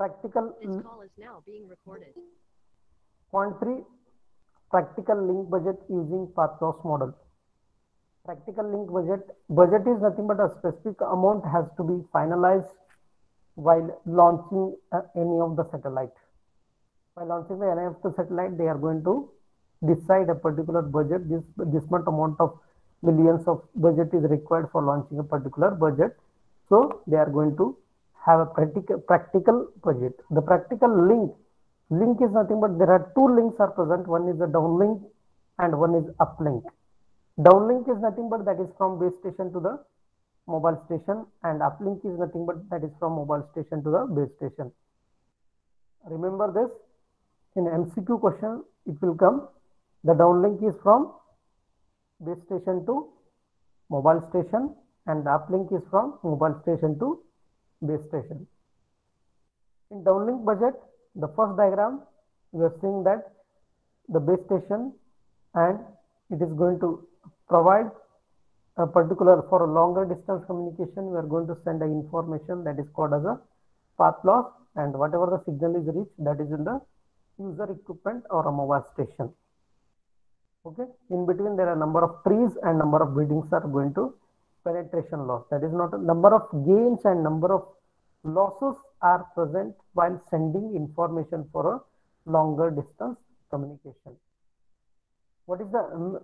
Practical This call is now being recorded. Point three, practical link budget using path loss model. Practical link budget, budget is nothing but a specific amount has to be finalized while launching uh, any of the satellite. By launching the any of the satellite, they are going to decide a particular budget. This this much amount of millions of budget is required for launching a particular budget. So they are going to have a practical practical budget. The practical link link is nothing but there are two links are present. One is the downlink and one is uplink. Downlink is nothing but that is from base station to the mobile station and uplink is nothing but that is from mobile station to the base station. Remember this in MCQ question it will come the downlink is from base station to mobile station and the uplink is from mobile station to base station. In downlink budget the first diagram we are seeing that the base station and it is going to provide a particular for a longer distance communication we are going to send a information that is called as a path loss and whatever the signal is reached that is in the user equipment or a mobile station. Okay? In between there are number of trees and number of buildings are going to penetration loss. That is not a number of gains and number of losses are present while sending information for a longer distance communication. What is the um,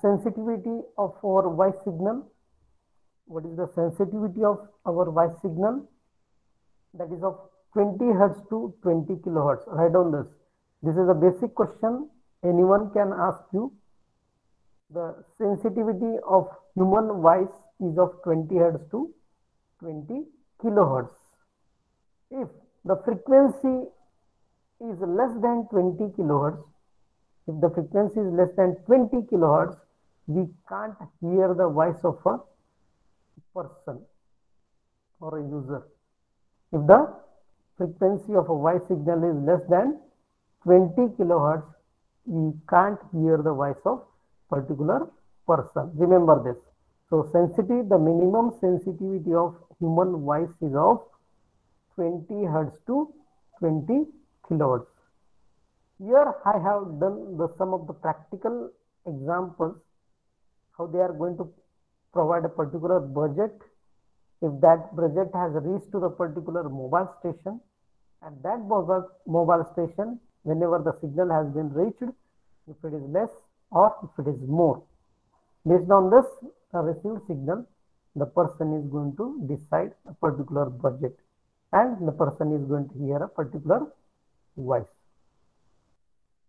sensitivity of our voice signal? What is the sensitivity of our voice signal? That is of 20 hertz to 20 kilohertz. Write down this. This is a basic question. Anyone can ask you. The sensitivity of human voice is of 20 hertz to 20 kilohertz if the frequency is less than 20 kilohertz if the frequency is less than 20 kilohertz we can't hear the voice of a person or a user. If the frequency of a voice signal is less than 20 kilohertz we can't hear the voice of particular person. Remember this. So sensitivity the minimum sensitivity of human voice is of 20 hertz to 20 kilohertz. Here i have done the some of the practical examples how they are going to provide a particular budget. If that budget has reached to the particular mobile station at that mobile, mobile station whenever the signal has been reached if it is less or if it is more. Based on this received signal the person is going to decide a particular budget and the person is going to hear a particular voice.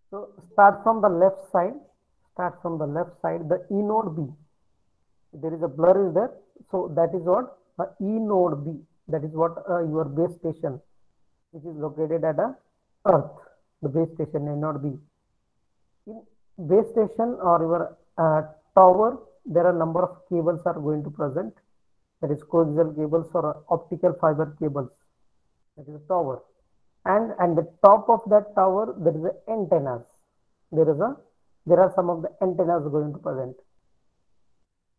So start from the left side start from the left side the e node b. There is a blur is there so that is what e node b that is what uh, your base station which is located at a earth the base station may not be in base station or your uh, tower there are number of cables are going to present that is coaxial cables or optical fiber cables that is a tower. And and the top of that tower there is antennas. There is a there are some of the antennas going to present.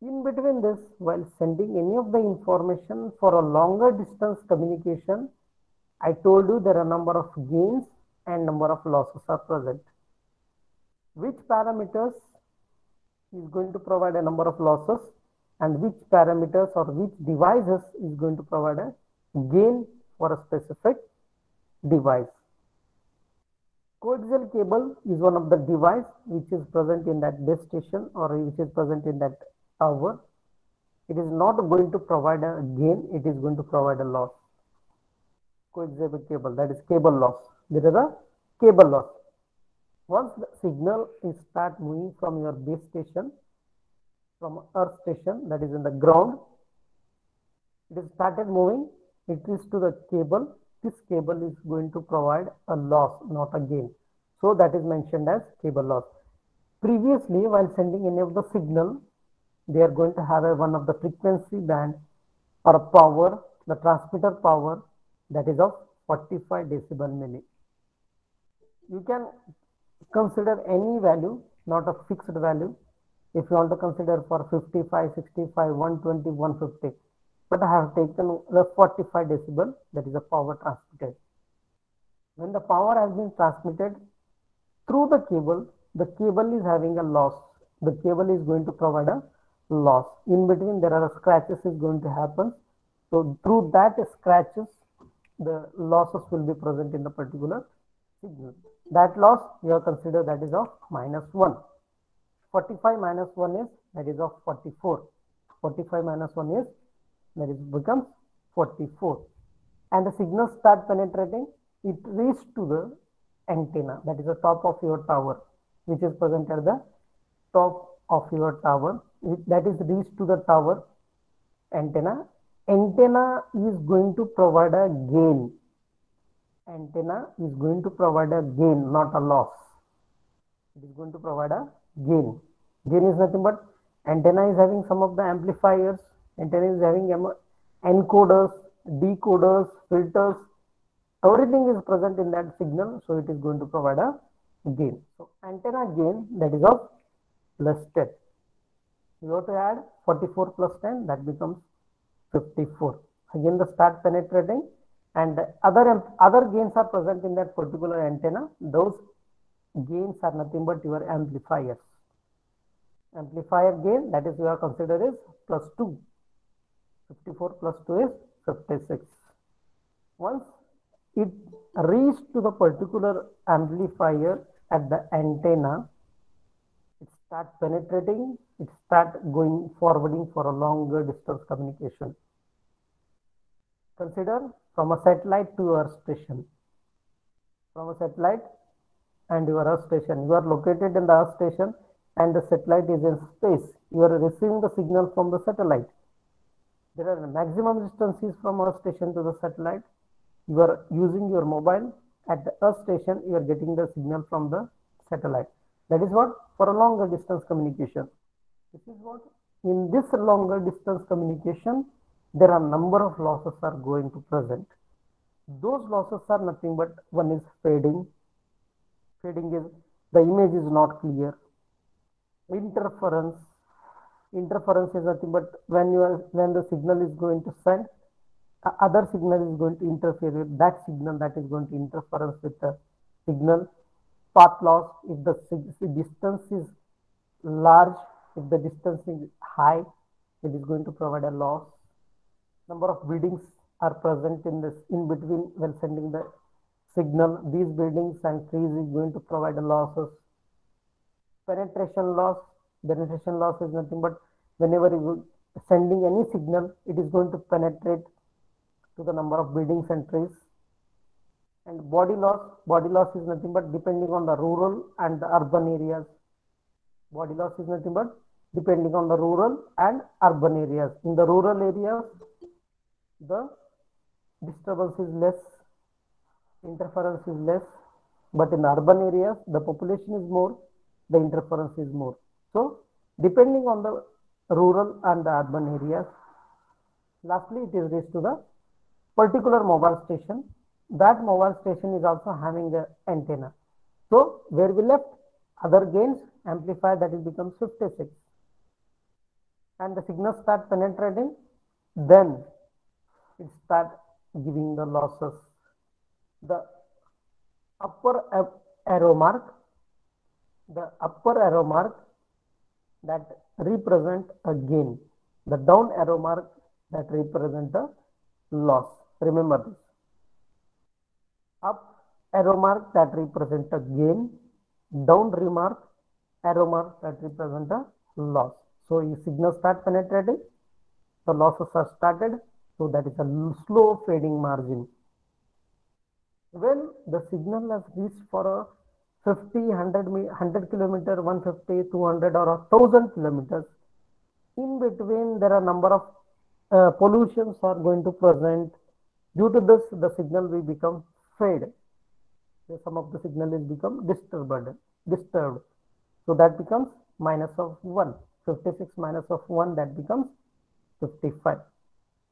In between this while sending any of the information for a longer distance communication i told you there are number of gains and number of losses are present. Which parameters is going to provide a number of losses and which parameters or which devices is going to provide a gain for a specific device. Coaxial cable is one of the device which is present in that base station or which is present in that tower. It is not going to provide a gain, it is going to provide a loss. Coaxial cable, that is cable loss. There is a cable loss. Once the signal is start moving from your base station, from earth station that is in the ground, it is started moving, it is to the cable, this cable is going to provide a loss, not a gain. So that is mentioned as cable loss. Previously, while sending any of the signal, they are going to have a one of the frequency band or power, the transmitter power that is of 45 decibel milli. You can consider any value, not a fixed value. If you want to consider for 55, 65, 120, 150. But I have taken the 45 decibel, that is the power transmitted. when the power has been transmitted through the cable, the cable is having a loss. The cable is going to provide a loss. In between, there are scratches is going to happen. So through that scratches, the losses will be present in the particular signal. That loss you have considered that is of minus 1. 45 minus 1 is that is of 44. 45 minus 1 is that is becomes 44. And the signal start penetrating, it reaches to the antenna that is the top of your tower which is present at the top of your tower. That is reached to the tower antenna. Antenna is going to provide a gain. Antenna is going to provide a gain not a loss. It is going to provide a gain. Gain is nothing but antenna is having some of the amplifiers antenna is having encoders decoders filters. Everything is present in that signal so it is going to provide a gain. So antenna gain that is of plus 10 you have to add 44 plus 10 that becomes 54 again the start penetrating. And other other gains are present in that particular antenna. Those gains are nothing but your amplifiers. Amplifier gain that is you are considered is plus 2 54 plus 2 is 56 once it reaches to the particular amplifier at the antenna, it starts penetrating, it starts going forwarding for a longer distance communication. Consider from a satellite to your station. From a satellite and your earth station. You are located in the earth station and the satellite is in space. You are receiving the signal from the satellite. There are maximum distances from earth station to the satellite. You are using your mobile. At the earth station you are getting the signal from the satellite. That is what for a longer distance communication. This is what in this longer distance communication there are number of losses are going to present. Those losses are nothing but one is fading. Fading is the image is not clear. Interference interference is nothing but when you are when the signal is going to send uh, other signal is going to interfere with that signal that is going to interference with the signal path loss. If the distance is large if the distance is high it is going to provide a loss. Number of buildings are present in this in between when sending the signal. These buildings and trees is going to provide a losses. Penetration loss penetration loss is nothing but whenever you sending any signal it is going to penetrate to the number of buildings and trees. And body loss, body loss is nothing but depending on the rural and the urban areas. Body loss is nothing but depending on the rural and urban areas. In the rural areas, the disturbance is less, interference is less, but in urban areas, the population is more, the interference is more. So, depending on the rural and the urban areas, lastly, it is raised to the particular mobile station. That mobile station is also having the antenna. So where we left other gains amplifier that it becomes 56 and the signal start penetrating then it start giving the losses. The upper arrow mark the upper arrow mark that represent a gain the down arrow mark that represent a loss Remember this. Up arrow mark that represent a gain, down remark arrow mark that represent a loss. So if signal start penetrating, the losses are started. So that is a slow fading margin. When the signal has reached for a 50, 100, 100 kilometer, 150, 200 or 1000 kilometers, in between there are number of uh, pollutions are going to present Due to this, the signal will become fade. So some of the signal is become disturbed, disturbed. So that becomes minus of 1. 56 minus of 1 that becomes 55.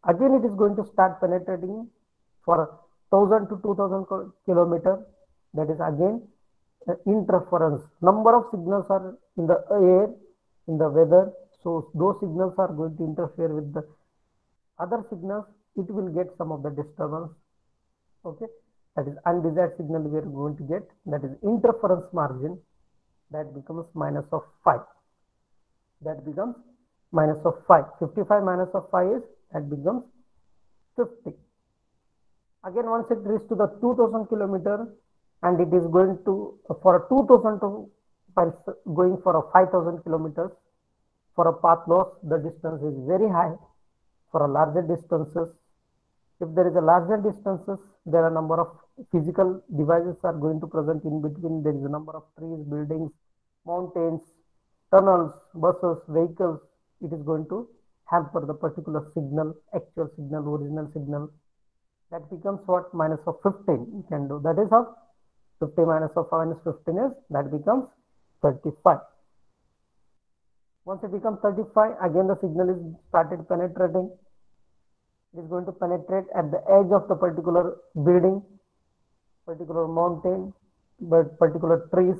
Again it is going to start penetrating for 1000 to 2000 kilometer. That is again interference. Number of signals are in the air, in the weather. So those signals are going to interfere with the other signals. It will get some of the disturbance. Okay? That is undesired signal we are going to get. That is interference margin. That becomes minus of 5 that becomes minus of 5 55 minus of 5 is that becomes 50 again once it reaches to the 2000 kilometer and it is going to for a 2000 to going for a 5000 kilometers. For a path loss the distance is very high. For a larger distances if there is a larger distances there are number of physical devices are going to present in between. There is a number of trees buildings mountains tunnels buses vehicles. It is going to hamper the particular signal actual signal original signal. That becomes what minus of 15 you can do. That is how 50 minus of minus 15 is that becomes 35 once it becomes 35 again the signal is started penetrating. It is going to penetrate at the edge of the particular building particular mountain but particular trees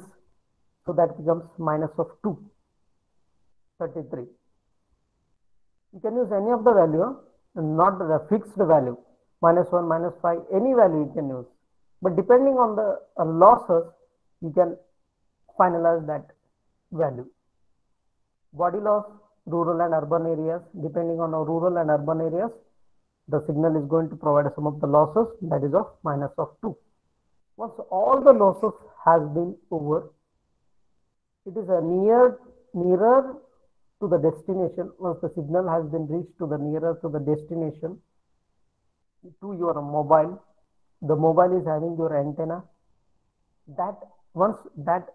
so that becomes minus of 2 33 you can use any of the value not the fixed value minus 1 minus 5 any value you can use but depending on the uh, losses you can finalize that value. Body loss rural and urban areas depending on our rural and urban areas the signal is going to provide some of the losses that is of minus of 2 once all the losses has been over it is a near nearer to the destination. Once the signal has been reached to the nearer to the destination to your mobile the mobile is having your antenna that once that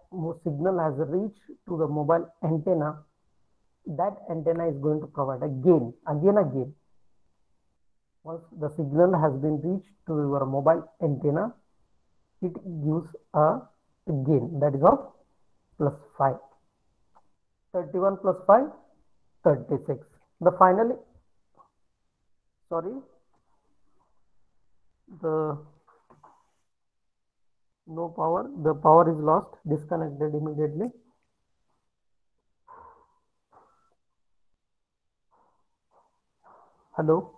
signal has reached to the mobile antenna that antenna is going to provide a gain again again. Once the signal has been reached to your mobile antenna it gives a gain. That is of plus 5 31 plus 5 36 the finally sorry the no power. The power is lost disconnected immediately. Hello?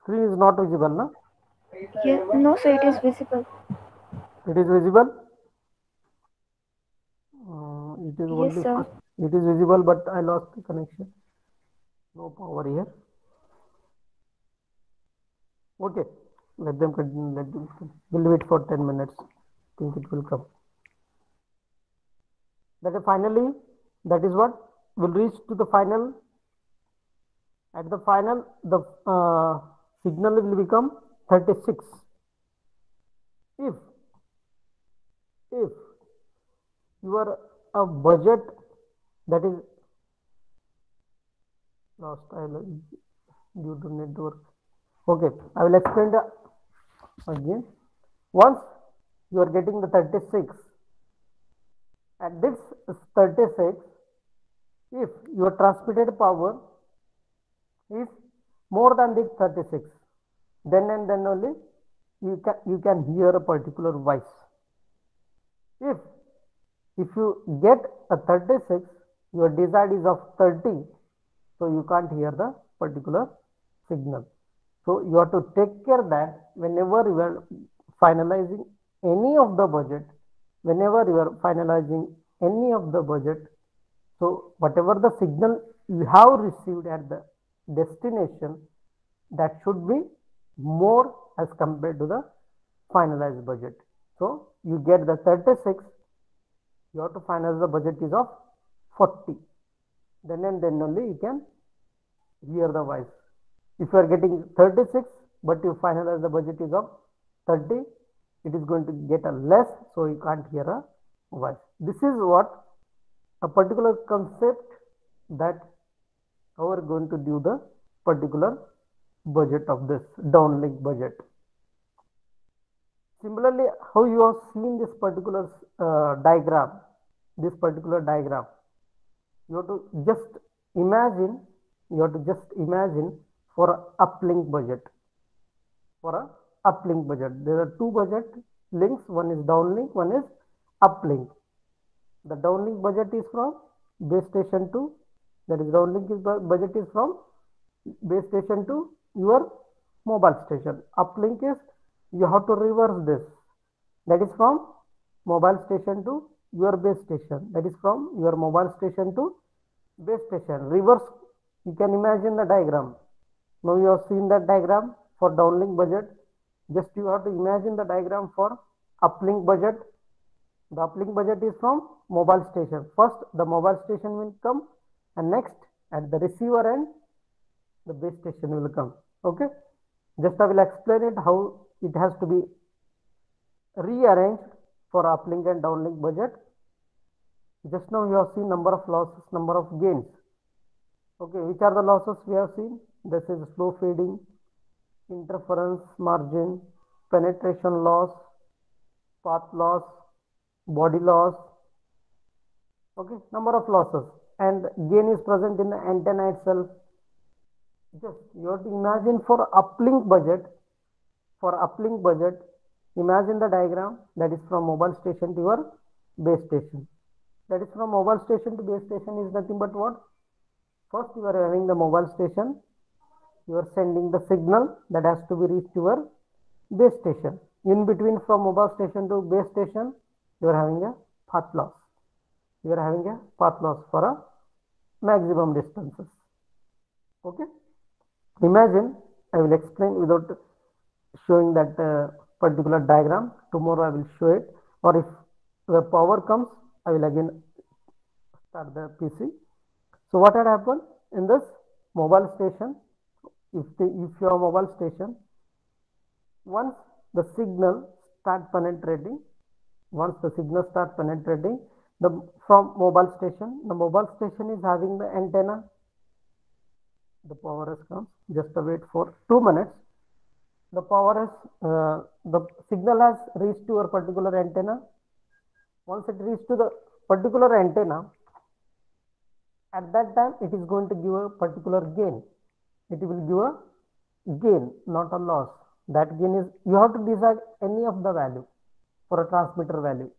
Screen is not visible na? Yes, no, sir, it is visible. it is visible? Uh, it is Yes, only sir. it is visible but i lost the connection. No power here okay. Let them continue. Let them continue. we'll wait for 10 minutes. Think it will come. That is finally that is what? Will reach to the final. At the final the uh, signal will become 36 if if your a budget that is lost due to network okay I will explain the again. Once you are getting the 36 at this 36 if your transmitted power is more than this 36 then and then only you can you can hear a particular voice. If if you get a 36 your desired is of 30 so you can't hear the particular signal so you have to take care that whenever you are finalizing any of the budget whenever you are finalizing any of the budget so whatever the signal you have received at the destination that should be more as compared to the finalized budget. So you get the 36 you have to finalize the budget is of 40 then and then only you can hear the voice if you are getting 36 but you finalize the budget is of 30 it is going to get a less so you can't hear a voice. This is what a particular concept that how we are going to do the particular budget of this downlink budget. Similarly how you have seen this particular uh, diagram this particular diagram you have to just imagine you have to just imagine for uplink budget for a uplink budget there are two budget links one is downlink one is uplink the downlink budget is from base station to that is downlink is budget is from base station to your mobile station. Uplink is you have to reverse this. That is from mobile station to your base station. That is from your mobile station to base station. Reverse, you can imagine the diagram. Now you have seen that diagram for downlink budget. Just you have to imagine the diagram for uplink budget. The uplink budget is from mobile station. First, the mobile station will come and next at the receiver end, the base station will come. Okay. Just I will explain it how it has to be rearranged for uplink and downlink budget. Just now you have seen number of losses, number of gains. Okay, which are the losses we have seen? This is slow fading, interference margin, penetration loss, path loss, body loss. Okay, number of losses and gain is present in the antenna itself. Just you have to imagine for uplink budget, for uplink budget, imagine the diagram that is from mobile station to your base station. That is from mobile station to base station is nothing but what? First you are having the mobile station, you are sending the signal that has to be reached to your base station. In between from mobile station to base station, you are having a path loss. You are having a path loss for a maximum distances. Okay. Imagine, I will explain without showing that uh, particular diagram. Tomorrow I will show it. Or if the power comes, I will again start the PC. So what had happened in this mobile station? If the, if your mobile station, once the signal start penetrating, once the signal start penetrating, the from mobile station, the mobile station is having the antenna. The power has come. Just wait for two minutes. The power has uh, the signal has reached to a particular antenna. Once it reaches to the particular antenna, at that time it is going to give a particular gain. It will give a gain, not a loss. That gain is you have to decide any of the value for a transmitter value.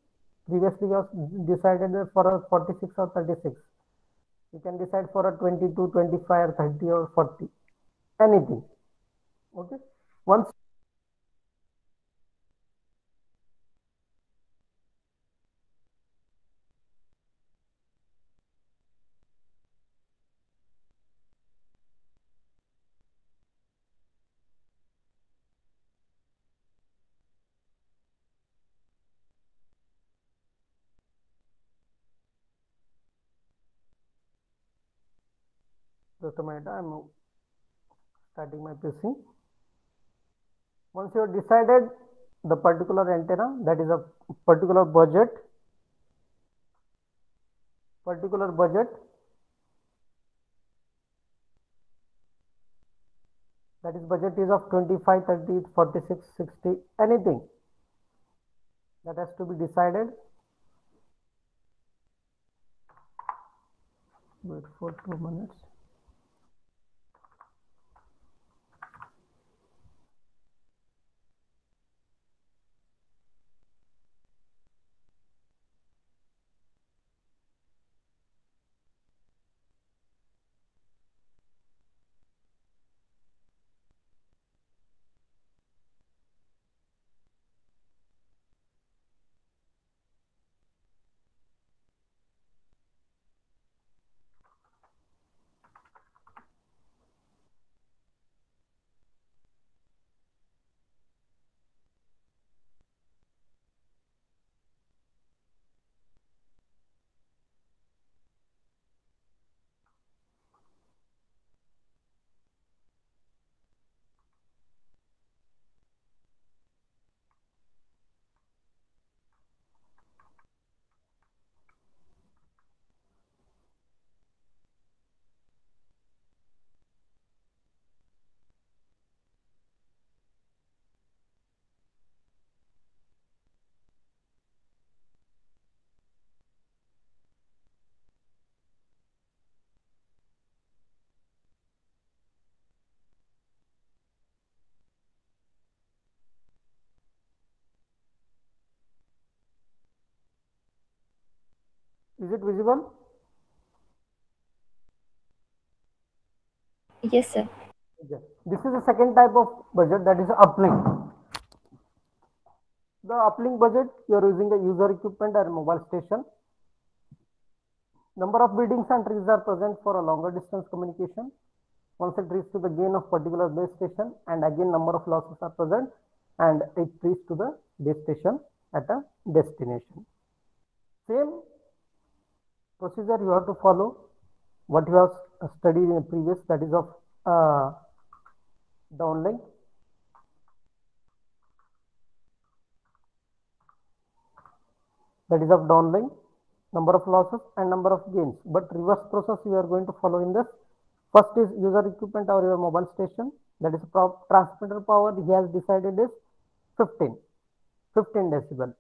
Previously we have decided for a 46 or 36. You can decide for a 22, 25 or 30 or 40. Anything. Okay. Once minute, I'm starting my PC. Once you have decided the particular antenna, that is a particular budget, particular budget, that is budget is of 25, 30, 46, 60, anything that has to be decided. Wait for two minutes. Is it visible? Yes, sir. Okay. This is the second type of budget that is uplink. The uplink budget, you are using a user equipment or mobile station. Number of buildings and trees are present for a longer distance communication. Once it reaches to the gain of particular base station and again number of losses are present and it reaches to the base station at a destination. Same procedure you have to follow what you have studied in previous that is of uh, downlink. That is of downlink, number of losses and number of gains. But reverse process we are going to follow in this. First is user equipment or your mobile station. That is transmitter power he has decided is 15, 15 decibel.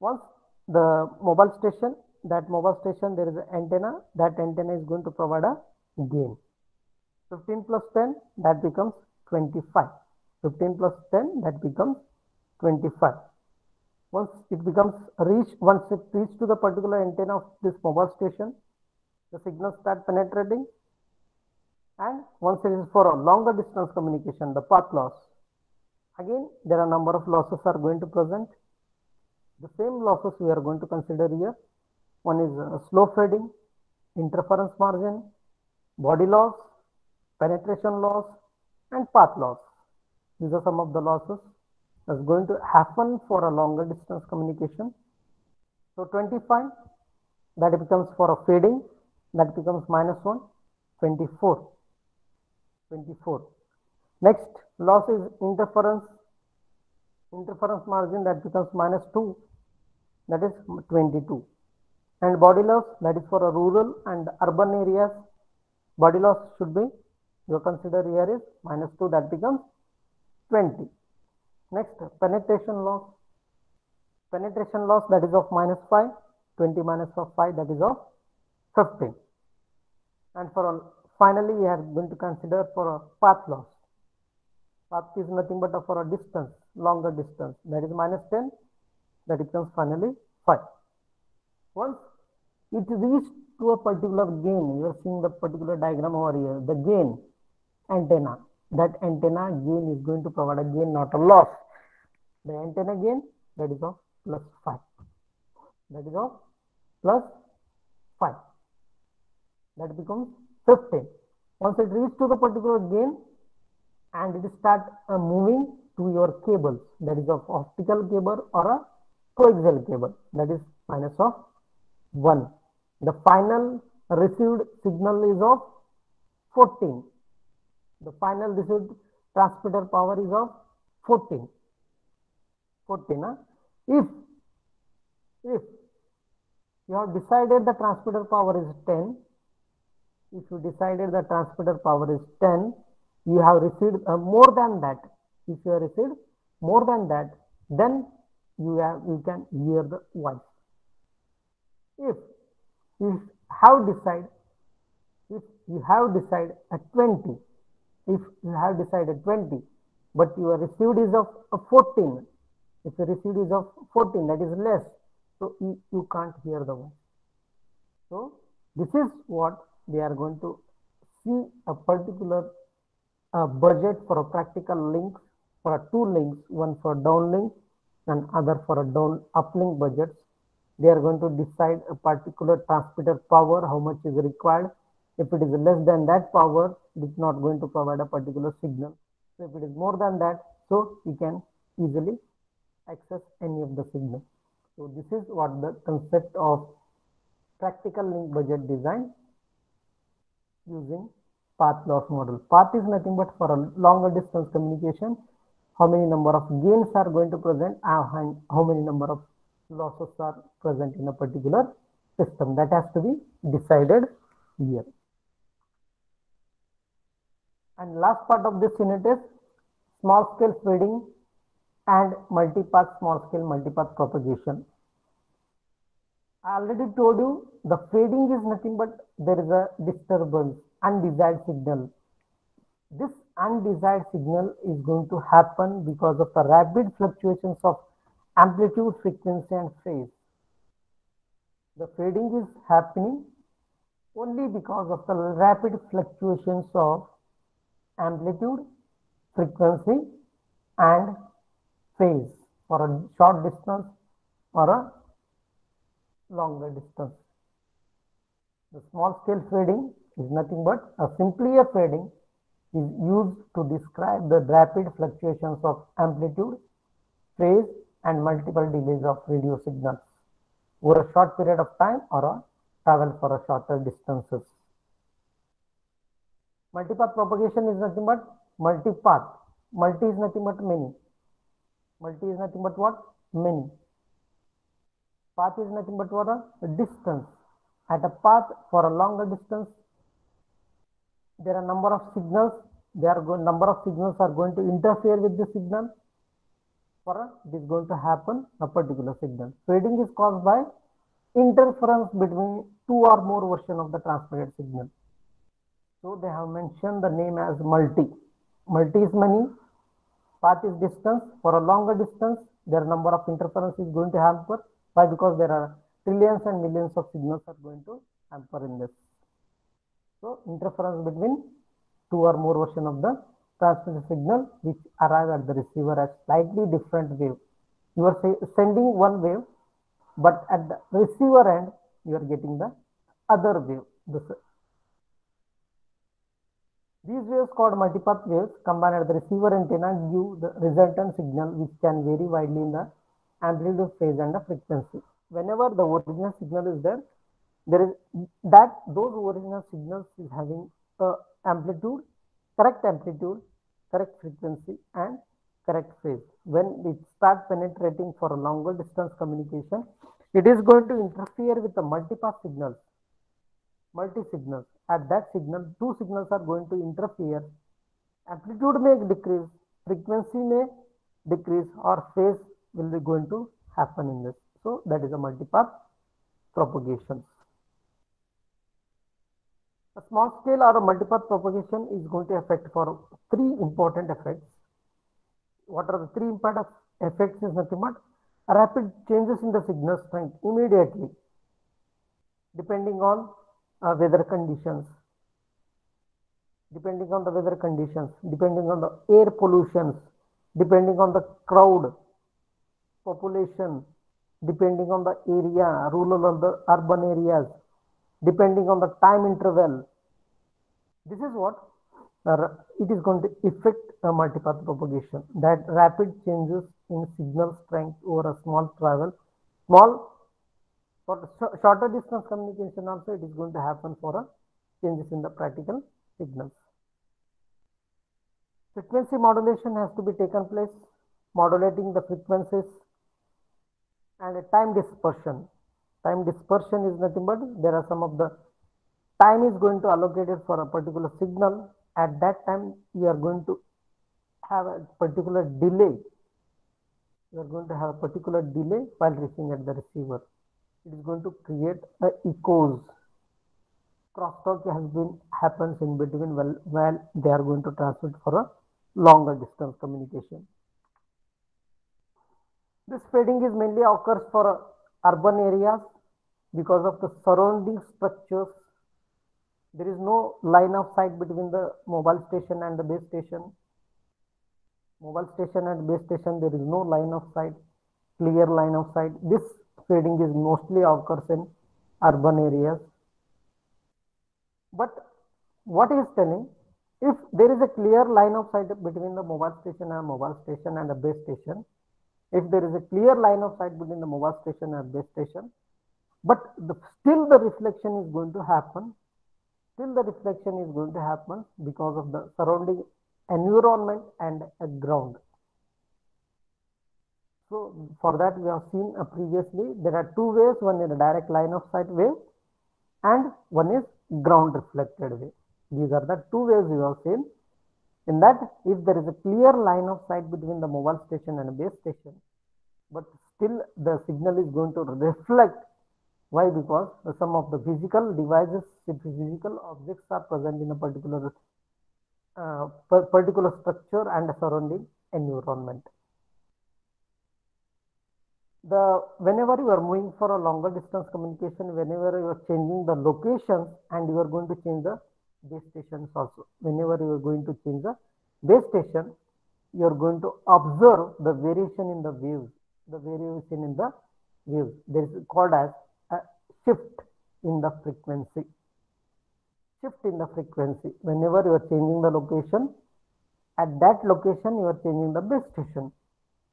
Once the mobile station, that mobile station there is an antenna, that antenna is going to provide a gain. 15 plus 10 that becomes 25 15 plus 10 that becomes 25 once it becomes reach once it reach to the particular antenna of this mobile station the signal start penetrating. And once it is for a longer distance communication the path loss. Again there are number of losses are going to present. The same losses we are going to consider here one is uh, slow fading interference margin body loss penetration loss and path loss. These are some of the losses that's going to happen for a longer distance communication. So 25 that becomes for a fading that becomes minus 1 24 24 next loss is interference interference margin that becomes minus 2 that is 22 and body loss that is for a rural and urban areas body loss should be you consider here is minus 2 that becomes 20. Next penetration loss. Penetration loss that is of minus 5, 20 minus of 5 that is of 15. And for all, finally we are going to consider for a path loss. Path is nothing but for a distance, longer distance that is minus 10 that becomes finally 5. Once it reaches to a particular gain, you are seeing the particular diagram over here, the gain antenna. That antenna gain is going to provide a gain, not a loss. The antenna gain that is of plus 5. That is of plus 5. That becomes 15. Once it reaches to the particular gain and it start uh, moving to your cables that is of optical cable or a coaxial cable that is minus of 1. The final received signal is of 14 the final received transmitter power is of 14. 14. Huh? If, if you have decided the transmitter power is 10, if you decided the transmitter power is 10, you have received uh, more than that. If you have received more than that, then you have you can hear the voice. If you have decided, if you have decided at 20, if you have decided 20, but your received is of, of 14. If the received is of 14, that is less. So you, you can't hear the voice. So this is what they are going to see a particular uh, budget for a practical link for two links, one for downlink and other for a down uplink budgets. They are going to decide a particular transmitter power, how much is required. If it is less than that power, it is not going to provide a particular signal. So if it is more than that, so you can easily access any of the signal. So this is what the concept of practical link budget design using path loss model. Path is nothing but for a longer distance communication, how many number of gains are going to present uh, and how many number of losses are present in a particular system. That has to be decided here. And last part of this unit is small scale fading and multipath small scale multipath propagation. I already told you the fading is nothing but there is a disturbance, undesired signal. This undesired signal is going to happen because of the rapid fluctuations of amplitude, frequency and phase. The fading is happening only because of the rapid fluctuations of amplitude, frequency, and phase for a short distance or a longer distance. The small scale fading is nothing but a simply a fading is used to describe the rapid fluctuations of amplitude, phase, and multiple delays of radio signals over a short period of time or a travel for a shorter distances. Multipath propagation is nothing but multipath. Multi is nothing but many. Multi is nothing but what? Many. Path is nothing but what? A distance. At a path for a longer distance, there are number of signals. There are number of signals are going to interfere with the signal. It is going to happen a particular signal. Fading is caused by interference between two or more version of the transmitted signal. So they have mentioned the name as multi. Multi is many, path is distance. For a longer distance, their number of interference is going to hamper. Why? Because there are trillions and millions of signals are going to hamper in this. So interference between two or more version of the transmitted signal which arrive at the receiver as slightly different wave. You are sending one wave, but at the receiver end, you are getting the other wave. This, these waves called multipath waves combined at the receiver antenna give the resultant signal which can vary widely in the amplitude, phase and the frequency. Whenever the original signal is there, there is that those original signals is having a amplitude, correct amplitude, correct frequency and correct phase. When it starts penetrating for a longer distance communication, it is going to interfere with the multipath signals, multi signals. At that signal, two signals are going to interfere. Amplitude may decrease, frequency may decrease, or phase will be going to happen in this. So that is a multipath propagation. A small scale or a multipath propagation is going to affect for three important effects. What are the three important effects is nothing but rapid changes in the signal strength immediately depending on uh, weather conditions depending on the weather conditions depending on the air pollutions depending on the crowd population depending on the area rural or the urban areas depending on the time interval. This is what uh, it is going to affect a multipath propagation. That rapid changes in signal strength over a small travel small for sh- shorter distance communication also it is going to happen for a changes in the practical signals. Frequency modulation has to be taken place modulating the frequencies and a time dispersion time dispersion is nothing but there are some of the time is going to allocated for a particular signal. At that time you are going to have a particular delay. You are going to have a particular delay while reaching at the receiver. It is going to create a echoes. Crosstalk has been happens in between while, while they are going to transmit for a longer distance communication. This fading is mainly occurs for uh, urban areas because of the surrounding structures. There is no line of sight between the mobile station and the base station. Mobile station and base station there is no line of sight clear line of sight. This fading is mostly occurs in urban areas. But what is telling? If there is a clear line of sight between the mobile station and mobile station and the base station if there is a clear line of sight between the mobile station and base station but the, still the reflection is going to happen still the reflection is going to happen because of the surrounding environment and a ground. So for that we have seen uh, previously there are two ways one is a direct line of sight wave and one is ground reflected wave. These are the two ways we have seen. In that if there is a clear line of sight between the mobile station and a base station but still the signal is going to reflect why? Because some of the physical devices, physical objects are present in a particular uh, particular structure and surrounding environment. The whenever you are moving for a longer distance communication, whenever you are changing the locations and you are going to change the base stations also. Whenever you are going to change the base station, you are going to observe the variation in the waves, the variation in the waves. There is called as a shift in the frequency. Shift in the frequency. Whenever you are changing the location, at that location you are changing the base station.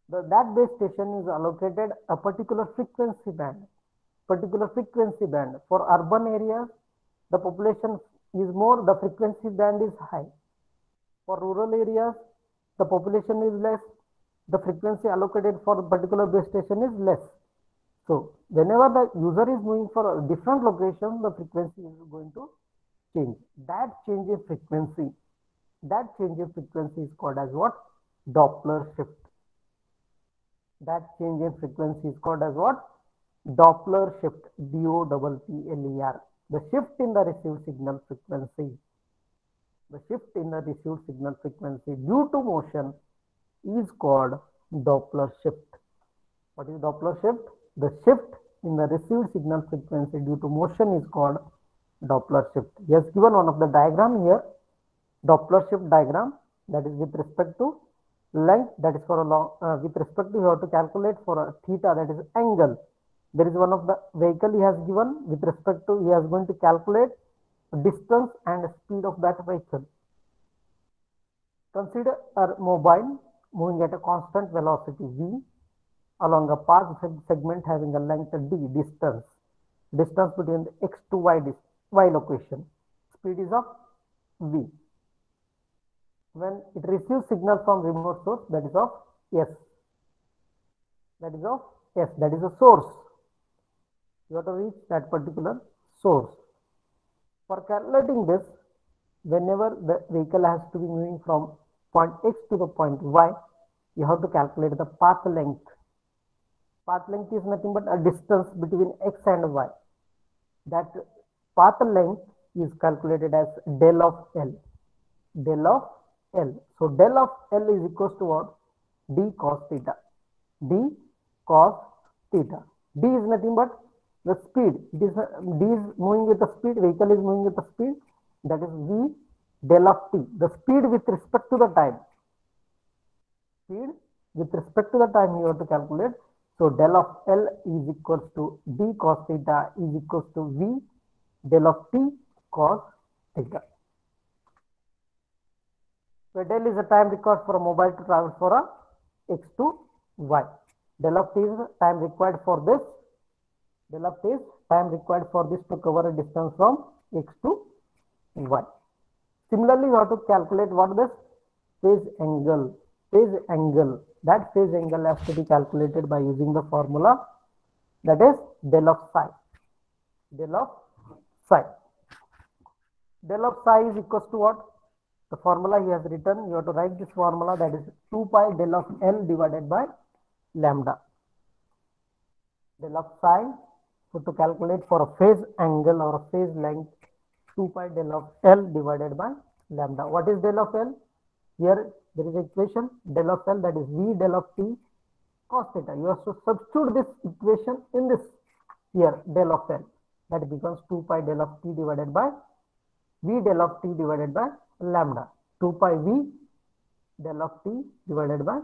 The, that base station is allocated a particular frequency band. Particular frequency band. For urban areas, the population is more, the frequency band is high. For rural areas, the population is less, the frequency allocated for a particular base station is less. So, whenever the user is moving for a different location, the frequency is going to change. That change in frequency, that change in frequency is called as what? Doppler shift. That change in frequency is called as what? Doppler shift, D-O-P-P-L-E-R. The shift in the received signal frequency the shift in the received signal frequency due to motion is called Doppler shift. What is Doppler shift? The shift in the received signal frequency due to motion is called Doppler shift. He has given one of the diagram here, Doppler shift diagram that is with respect to length that is for a long, uh, with respect to you have to calculate for a theta that is angle. There is one of the vehicle he has given with respect to he is going to calculate distance and speed of that vehicle. Consider a mobile moving at a constant velocity v along a path segment having a length d distance. Distance between the x to y y location. Speed is of v. When it receives signal from remote source that is of s. That is of s. That is a source you have to reach that particular source for calculating this, whenever the vehicle has to be moving from point X to the point Y, you have to calculate the path length. Path length is nothing but a distance between X and Y. That path length is calculated as del of L. Del of L. So del of L is equals to what? D cos theta. D cos theta. D is nothing but the speed. It is uh, d is moving with the speed vehicle is moving with the speed. That is v del of t. The speed with respect to the time. Speed with respect to the time you have to calculate. So del of l is equals to d cos theta is equals to v del of t cos theta. So del is the time required for a mobile to travel for a x to y. Del of t is the time required for this del of is time required for this to cover a distance from x to y. Similarly, you have to calculate what this phase angle. Phase angle. That phase angle has to be calculated by using the formula that is del of psi. Del of psi. Del of psi is equals to what? The formula he has written, you have to write this formula that is 2 pi del of L divided by lambda. Del of psi so to calculate for a phase angle or a phase length, 2 pi del of L divided by lambda. What is del of L? Here there is equation del of L that is V del of T cos theta. You have to substitute this equation in this here del of L. That becomes 2 pi del of T divided by V del of T divided by lambda. 2 pi V del of T divided by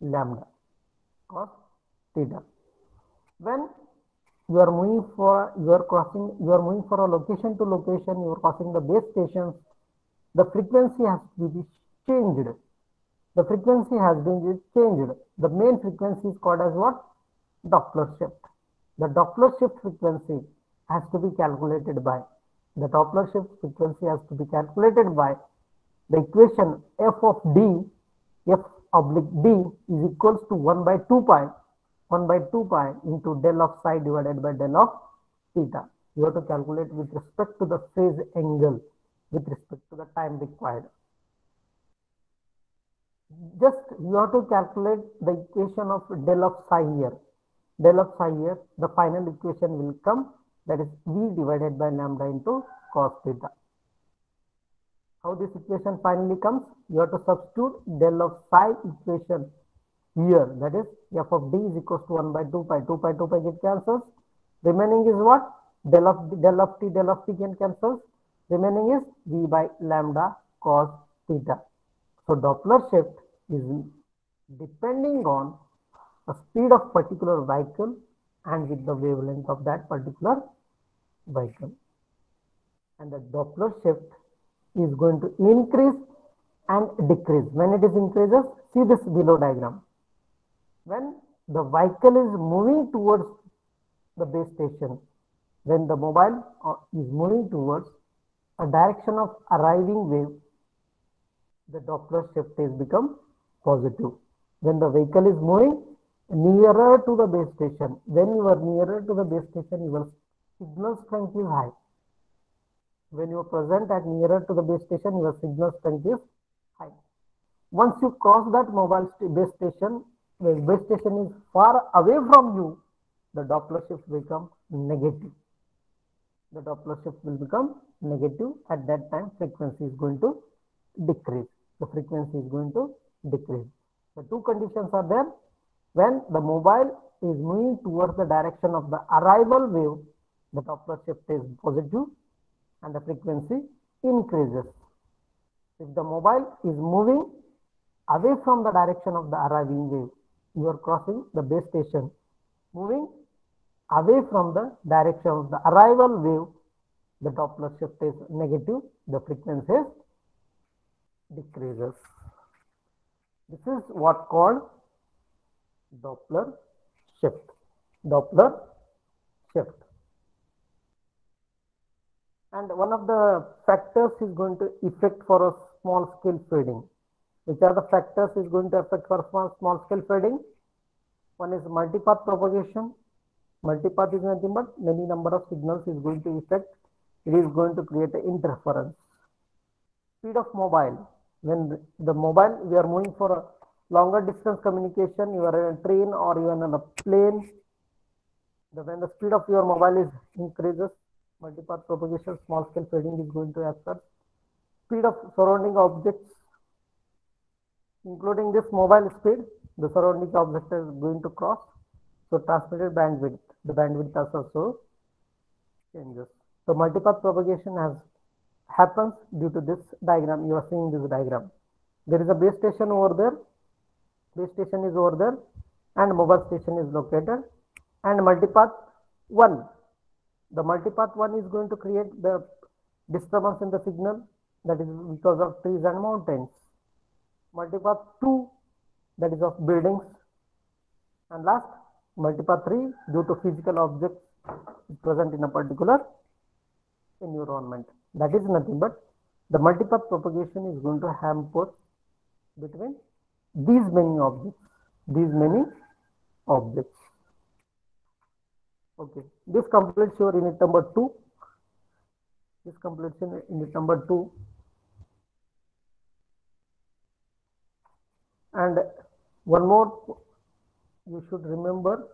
lambda cos theta. When you are moving for you are crossing you are moving for a location to location you are crossing the base stations. The frequency has to be changed. The frequency has been changed. The main frequency is called as what? Doppler shift. The doppler shift frequency has to be calculated by the doppler shift frequency has to be calculated by the equation f of d f oblique d is equals to 1 by 2 pi 1 by 2 pi into del of psi divided by del of theta. You have to calculate with respect to the phase angle with respect to the time required. Just you have to calculate the equation of del of psi here. Del of psi here, the final equation will come that is V divided by lambda into cos theta. How this equation finally comes? You have to substitute del of psi equation here that is f of d is equals to 1 by 2 pi 2 pi 2 pi get cancels remaining is what del of del of t del of t can cancels remaining is v by lambda cos theta. So Doppler shift is depending on the speed of particular vehicle and with the wavelength of that particular vehicle. And the Doppler shift is going to increase and decrease. When it is increases, see this below diagram. When the vehicle is moving towards the base station, when the mobile uh, is moving towards a direction of arriving wave, the Doppler shift is become positive. When the vehicle is moving nearer to the base station, when you are nearer to the base station, your signal strength is high. When you are present at nearer to the base station, your signal strength is high. Once you cross that mobile base station, the base station is far away from you, the Doppler shift become negative. The Doppler shift will become negative. At that time, frequency is going to decrease. The frequency is going to decrease. The two conditions are there. When the mobile is moving towards the direction of the arrival wave, the Doppler shift is positive and the frequency increases. If the mobile is moving away from the direction of the arriving wave, you are crossing the base station, moving away from the direction of the arrival wave, the Doppler shift is negative, the frequency decreases. This is what called Doppler shift. Doppler shift. And one of the factors is going to affect for a small scale fading. Which are the factors is going to affect for small, scale fading? One is multipath propagation. Multipath is nothing but many number of signals is going to affect. It is going to create an interference. Speed of mobile. When the- mobile, we are moving for a longer distance communication, you are in a train or even in a plane. The, when the speed of your mobile is increases, multipath propagation, small scale fading is going to occur. Speed of surrounding objects, including this mobile speed, the surrounding object is going to cross. So transmitted bandwidth, the bandwidth also changes. So multipath propagation has happens due to this diagram. You are seeing this diagram. There is a base station over there. Base station is over there, and mobile station is located. And multipath one, the multipath one is going to create the disturbance in the signal. That is because of trees and mountains. Multipath two, that is of buildings. And last, multipath three, due to physical objects present in a particular environment. That is nothing but the multipath propagation is going to hamper between these many objects, these many objects. Okay, this completes your unit number two. This completes in unit number two. And one more you should remember